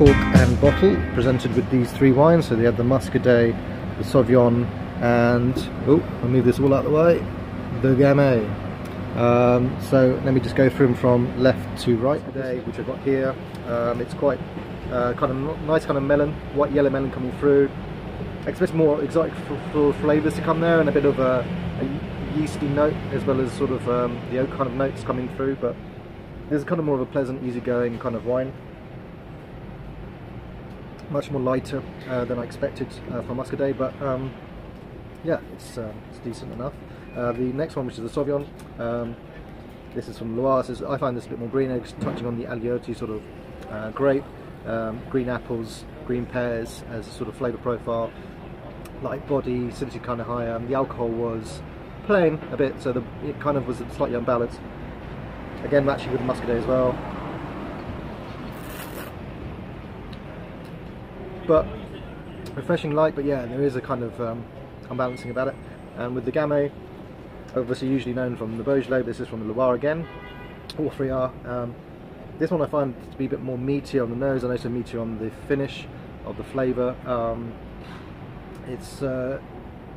cork and bottle presented with these three wines. So they had the Muscadet, the Sauvignon, and oh, I'll move this all out of the way, the Gamay. Um, so let me just go through them from left to right today, which I've got here. Um, it's quite uh, kind of nice kind of melon, white yellow melon coming through. Expect more exotic flavours to come there and a bit of a, a yeasty note as well as sort of um, the oak kind of notes coming through. But this is kind of more of a pleasant, easygoing kind of wine. Much more lighter uh, than I expected uh, from Muscadet, but um, yeah, it's, uh, it's decent enough. Uh, the next one, which is the Sauvignon, um, this is from Loire. Is, I find this a bit more green, just touching on the Aliotti sort of uh, grape, um, green apples, green pears as a sort of flavour profile, light body, acidity kind of higher. The alcohol was plain a bit, so the, it kind of was slightly unbalanced. Again, matching with the Muscadet as well. But refreshing light, but yeah, there is a kind of um, unbalancing about it. And with the Gamay, obviously usually known from the Beaujolais, this is from the Loire again. All three are. Um, this one I find to be a bit more meaty on the nose and also meaty on the finish of the flavour. Um, it's uh,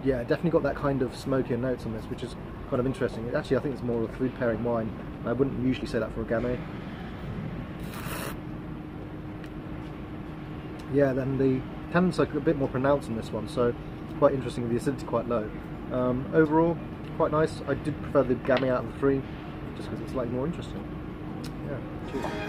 yeah, definitely got that kind of smoky notes on this, which is kind of interesting. Actually, I think it's more of a food pairing wine. I wouldn't usually say that for a Gamay. Yeah, then the tannins are a bit more pronounced in this one, so quite interesting. The acidity quite low. Um, overall, quite nice. I did prefer the Gamay out of the three, just because it's slightly more interesting. Yeah, cheers.